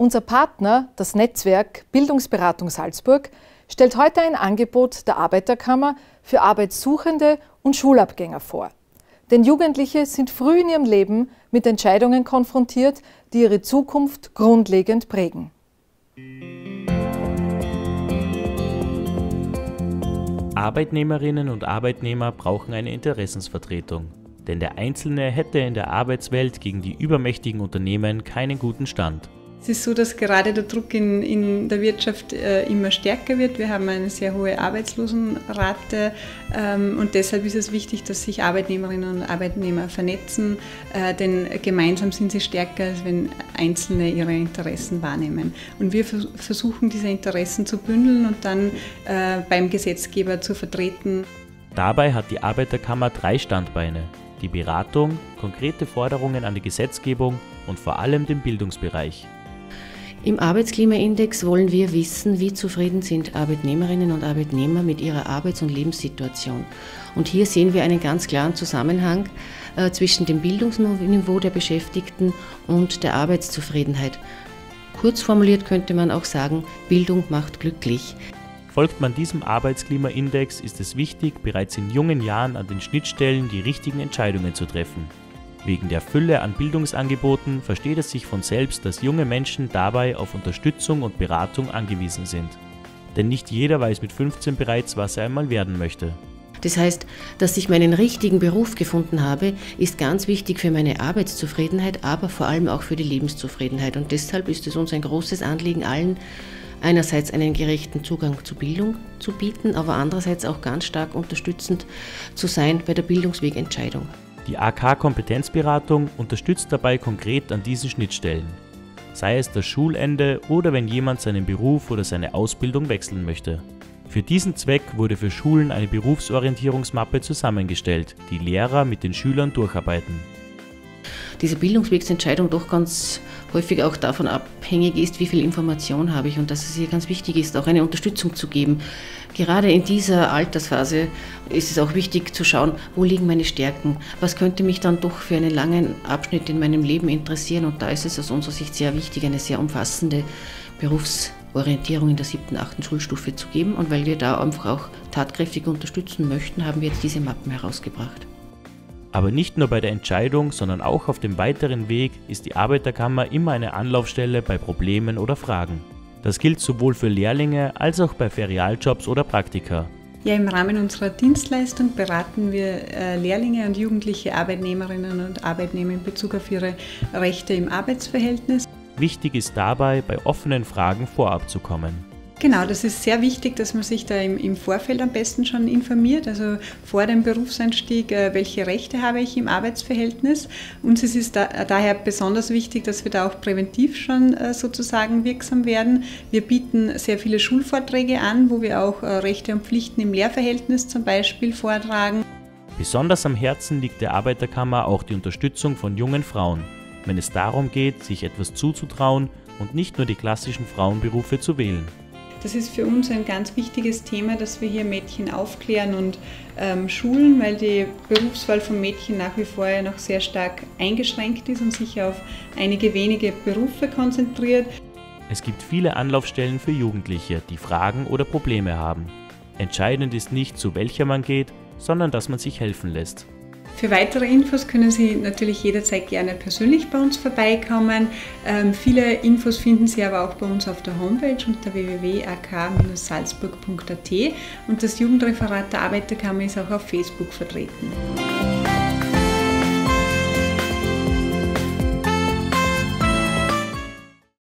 Unser Partner, das Netzwerk Bildungsberatung Salzburg, stellt heute ein Angebot der Arbeiterkammer für Arbeitssuchende und Schulabgänger vor. Denn Jugendliche sind früh in ihrem Leben mit Entscheidungen konfrontiert, die ihre Zukunft grundlegend prägen. Arbeitnehmerinnen und Arbeitnehmer brauchen eine Interessensvertretung, denn der Einzelne hätte in der Arbeitswelt gegen die übermächtigen Unternehmen keinen guten Stand. Es ist so, dass gerade der Druck in, in der Wirtschaft äh, immer stärker wird. Wir haben eine sehr hohe Arbeitslosenrate ähm, und deshalb ist es wichtig, dass sich Arbeitnehmerinnen und Arbeitnehmer vernetzen, äh, denn gemeinsam sind sie stärker, als wenn Einzelne ihre Interessen wahrnehmen. Und wir versuchen, diese Interessen zu bündeln und dann äh, beim Gesetzgeber zu vertreten. Dabei hat die Arbeiterkammer drei Standbeine. Die Beratung, konkrete Forderungen an die Gesetzgebung und vor allem den Bildungsbereich. Im Arbeitsklimaindex wollen wir wissen, wie zufrieden sind Arbeitnehmerinnen und Arbeitnehmer mit ihrer Arbeits- und Lebenssituation. Und hier sehen wir einen ganz klaren Zusammenhang äh, zwischen dem Bildungsniveau der Beschäftigten und der Arbeitszufriedenheit. Kurz formuliert könnte man auch sagen, Bildung macht glücklich. Folgt man diesem Arbeitsklimaindex, ist es wichtig, bereits in jungen Jahren an den Schnittstellen die richtigen Entscheidungen zu treffen. Wegen der Fülle an Bildungsangeboten versteht es sich von selbst, dass junge Menschen dabei auf Unterstützung und Beratung angewiesen sind. Denn nicht jeder weiß mit 15 bereits, was er einmal werden möchte. Das heißt, dass ich meinen richtigen Beruf gefunden habe, ist ganz wichtig für meine Arbeitszufriedenheit, aber vor allem auch für die Lebenszufriedenheit. Und deshalb ist es uns ein großes Anliegen, allen einerseits einen gerechten Zugang zu Bildung zu bieten, aber andererseits auch ganz stark unterstützend zu sein bei der Bildungswegentscheidung. Die AK Kompetenzberatung unterstützt dabei konkret an diesen Schnittstellen, sei es das Schulende oder wenn jemand seinen Beruf oder seine Ausbildung wechseln möchte. Für diesen Zweck wurde für Schulen eine Berufsorientierungsmappe zusammengestellt, die Lehrer mit den Schülern durcharbeiten diese Bildungswegsentscheidung doch ganz häufig auch davon abhängig ist, wie viel Information habe ich und dass es hier ganz wichtig ist, auch eine Unterstützung zu geben. Gerade in dieser Altersphase ist es auch wichtig zu schauen, wo liegen meine Stärken, was könnte mich dann doch für einen langen Abschnitt in meinem Leben interessieren und da ist es aus unserer Sicht sehr wichtig, eine sehr umfassende Berufsorientierung in der siebten, achten Schulstufe zu geben und weil wir da einfach auch tatkräftig unterstützen möchten, haben wir jetzt diese Mappen herausgebracht. Aber nicht nur bei der Entscheidung, sondern auch auf dem weiteren Weg ist die Arbeiterkammer immer eine Anlaufstelle bei Problemen oder Fragen. Das gilt sowohl für Lehrlinge als auch bei Ferialjobs oder Praktika. Ja, im Rahmen unserer Dienstleistung beraten wir äh, Lehrlinge und jugendliche Arbeitnehmerinnen und Arbeitnehmer in Bezug auf ihre Rechte im Arbeitsverhältnis. Wichtig ist dabei, bei offenen Fragen vorab zu kommen. Genau, das ist sehr wichtig, dass man sich da im, im, Vorfeld am besten schon informiert, also vor dem Berufseinstieg, äh, welche Rechte habe ich im Arbeitsverhältnis. Uns ist es da, daher besonders wichtig, dass wir da auch präventiv schon äh, sozusagen wirksam werden. Wir bieten sehr viele Schulvorträge an, wo wir auch äh, Rechte und Pflichten im Lehrverhältnis zum Beispiel vortragen. Besonders am Herzen liegt der Arbeiterkammer auch die Unterstützung von jungen Frauen, wenn es darum geht, sich etwas zuzutrauen und nicht nur die klassischen Frauenberufe zu wählen. Das ist für uns ein ganz wichtiges Thema, dass wir hier Mädchen aufklären und ähm, schulen, weil die Berufswahl von Mädchen nach wie vor ja noch sehr stark eingeschränkt ist und sich auf einige wenige Berufe konzentriert. Es gibt viele Anlaufstellen für Jugendliche, die Fragen oder Probleme haben. Entscheidend ist nicht, zu welcher man geht, sondern dass man sich helfen lässt. Für weitere Infos können Sie natürlich jederzeit gerne persönlich bei uns vorbeikommen. Ähm, viele Infos finden Sie aber auch bei uns auf der Homepage unter www.ak-salzburg.at und das Jugendreferat der Arbeiterkammer ist auch auf Facebook vertreten.